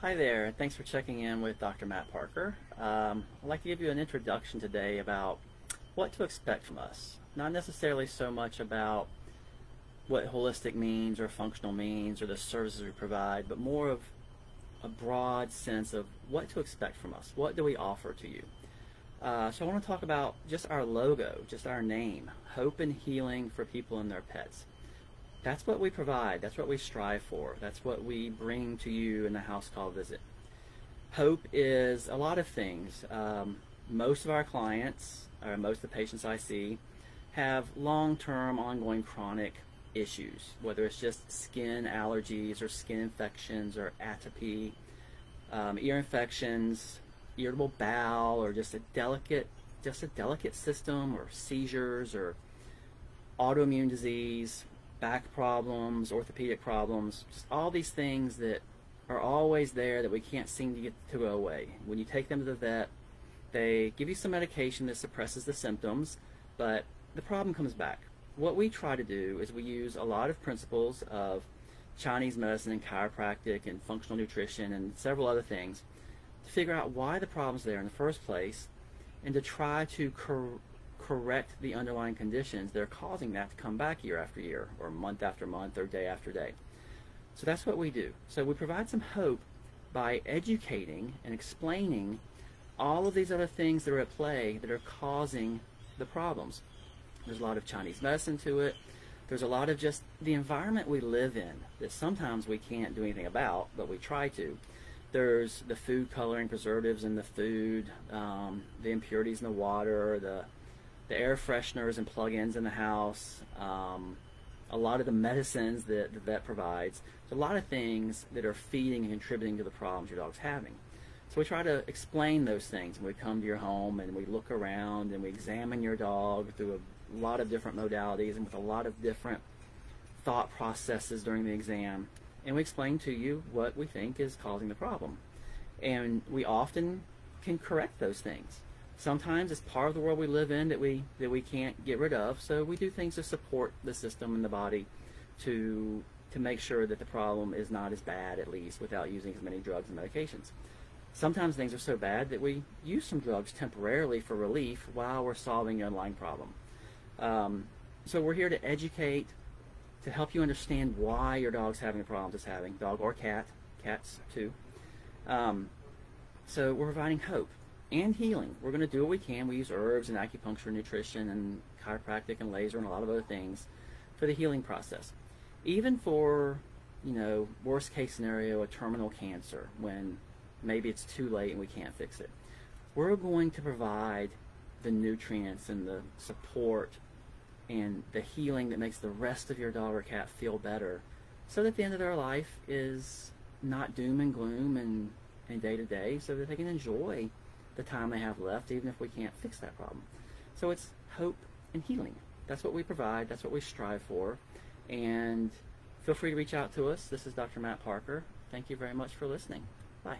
Hi there, thanks for checking in with Dr. Matt Parker. Um, I'd like to give you an introduction today about what to expect from us. Not necessarily so much about what holistic means or functional means or the services we provide, but more of a broad sense of what to expect from us. What do we offer to you? Uh, so I want to talk about just our logo, just our name, hope and healing for people and their pets. That's what we provide. That's what we strive for. That's what we bring to you in the house call visit. Hope is a lot of things. Um, most of our clients, or most of the patients I see, have long-term, ongoing chronic issues, whether it's just skin allergies or skin infections or atopy, um, ear infections, irritable bowel, or just a delicate, just a delicate system, or seizures, or autoimmune disease, back problems, orthopedic problems, just all these things that are always there that we can't seem to get to go away. When you take them to the vet, they give you some medication that suppresses the symptoms, but the problem comes back. What we try to do is we use a lot of principles of Chinese medicine and chiropractic and functional nutrition and several other things to figure out why the problem's there in the first place and to try to cor correct the underlying conditions that are causing that to come back year after year or month after month or day after day. So that's what we do. So we provide some hope by educating and explaining all of these other things that are at play that are causing the problems. There's a lot of Chinese medicine to it. There's a lot of just the environment we live in that sometimes we can't do anything about, but we try to. There's the food coloring preservatives in the food, um, the impurities in the water, the the air fresheners and plug-ins in the house, um, a lot of the medicines that the vet provides. A lot of things that are feeding and contributing to the problems your dog's having. So we try to explain those things when we come to your home and we look around and we examine your dog through a lot of different modalities and with a lot of different thought processes during the exam. And we explain to you what we think is causing the problem. And we often can correct those things sometimes it's part of the world we live in that we that we can't get rid of. So we do things to support the system and the body to to make sure that the problem is not as bad at least without using as many drugs and medications. Sometimes things are so bad that we use some drugs temporarily for relief while we're solving the underlying problem. Um, so we're here to educate, to help you understand why your dog's having the problems it's having, dog or cat, cats too. Um, so we're providing hope and healing. We're going to do what we can. We use herbs and acupuncture, nutrition, and chiropractic and laser and a lot of other things for the healing process. Even for, you know, worst case scenario, a terminal cancer when maybe it's too late and we can't fix it. We're going to provide the nutrients and the support and the healing that makes the rest of your dog or cat feel better so that the end of their life is not doom and gloom and, and day to day so that they can enjoy the time they have left, even if we can't fix that problem. So it's hope and healing. That's what we provide. That's what we strive for. And feel free to reach out to us. This is Dr. Matt Parker. Thank you very much for listening. Bye.